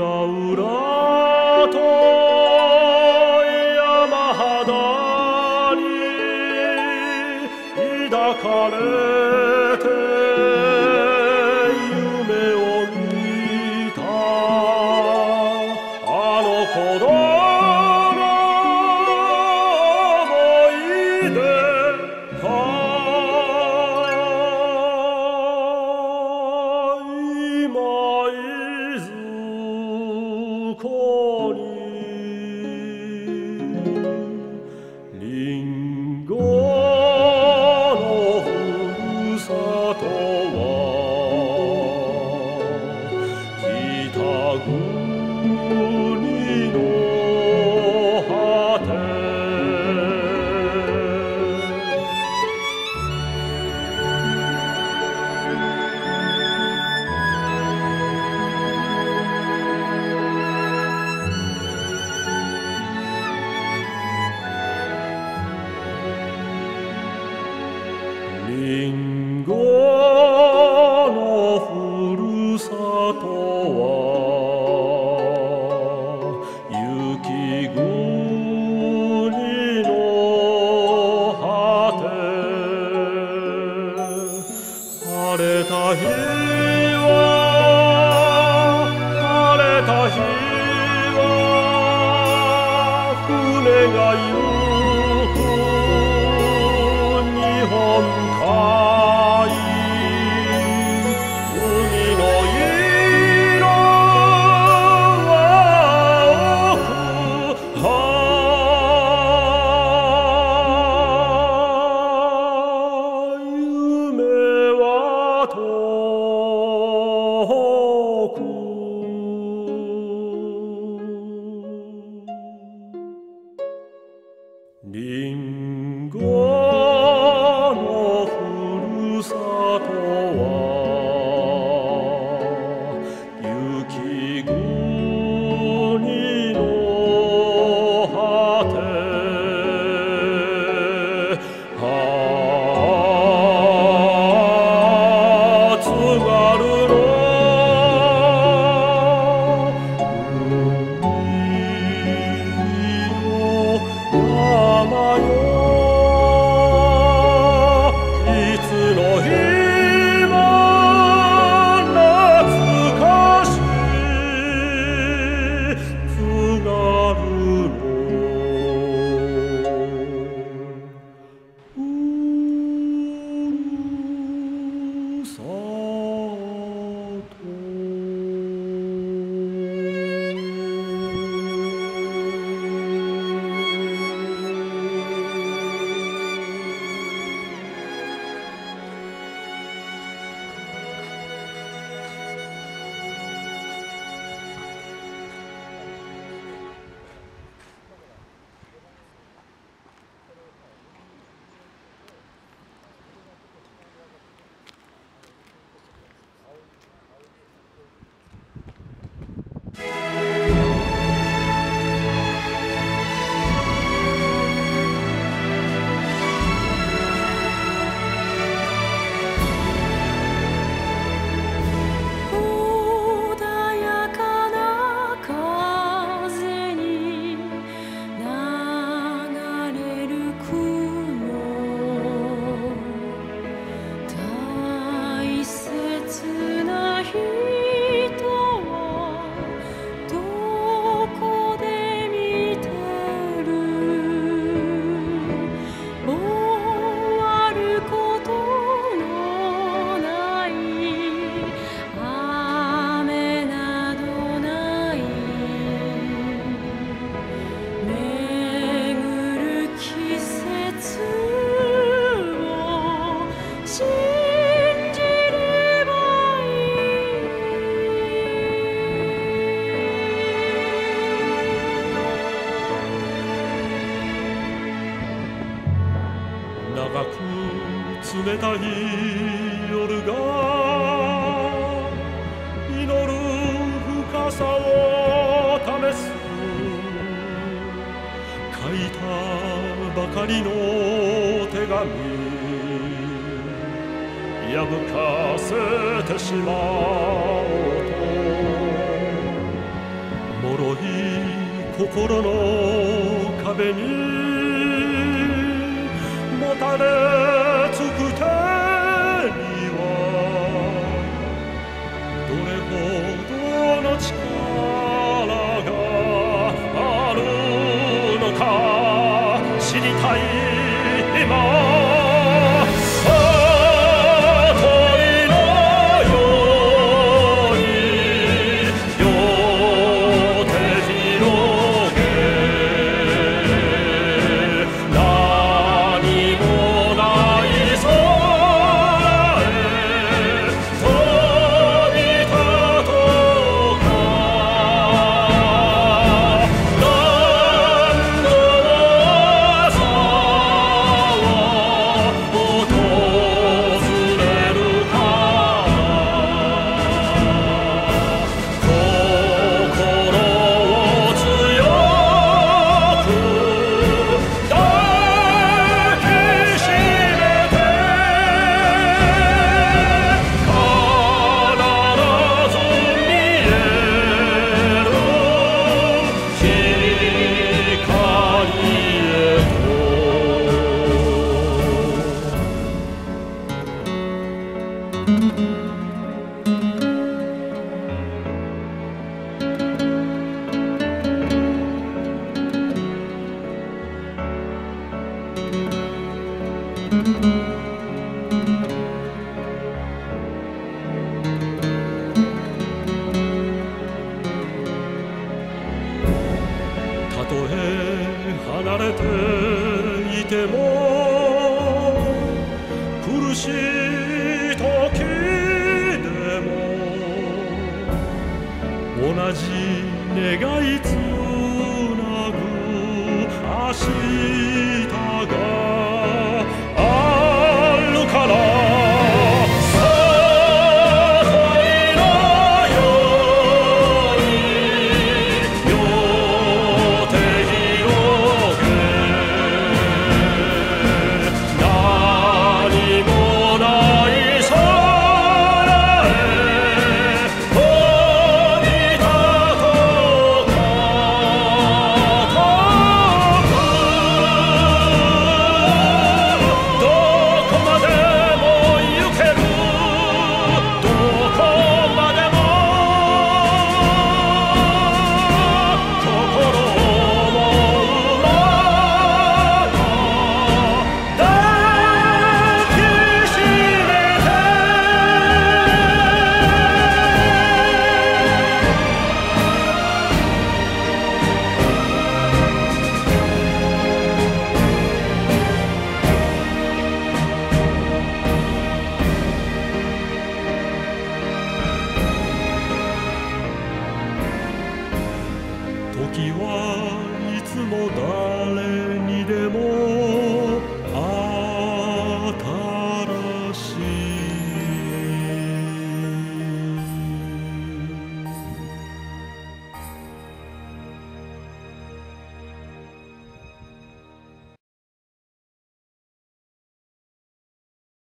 らうらと山肌に抱かれて夢を見た。あの頃り。た夜が祈る深さを試す。書いたばかりの手紙。破かせてしまおうと。脆い心の壁にもたれし時でも同じ願いつなぐ明日。